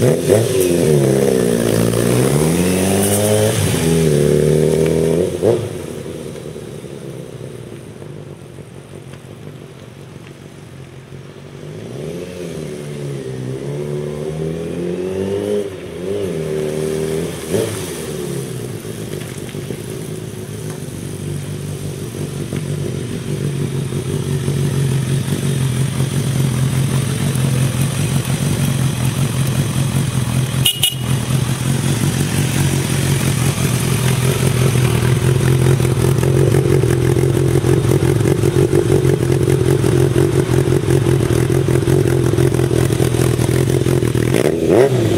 Yeah. Mm-hmm.